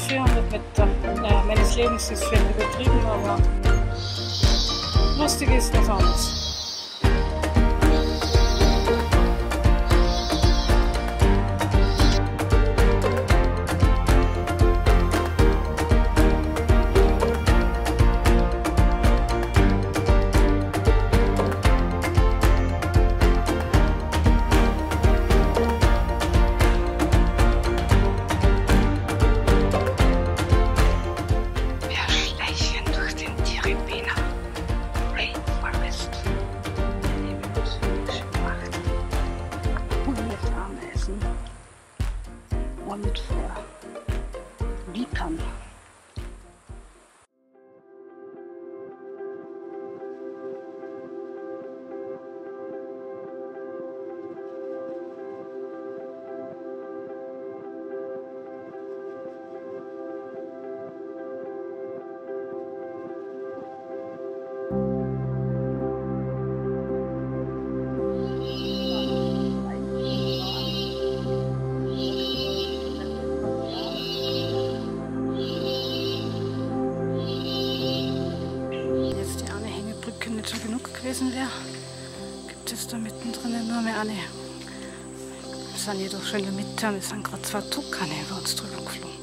schönsten 400 Meter äh, meines Lebens ist vielleicht übertrieben, aber lustig ist was anderes. Sind jedoch schon in der Mitte und es sind gerade zwei Tukane über uns drüber geflogen.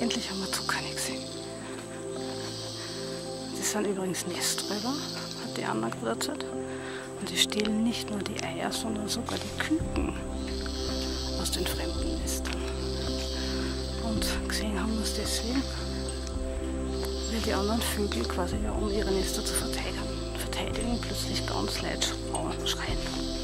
Endlich haben wir Tukane gesehen. Das sind übrigens Nesträuber, hat die Anna erzählt. Und die stehlen nicht nur die Eier, sondern sogar die Küken aus den fremden Nestern. Und gesehen haben wir es deswegen, weil die anderen Vögel quasi ja um ihre Nester zu verteidigen verteidigen, plötzlich ganz laut schreien.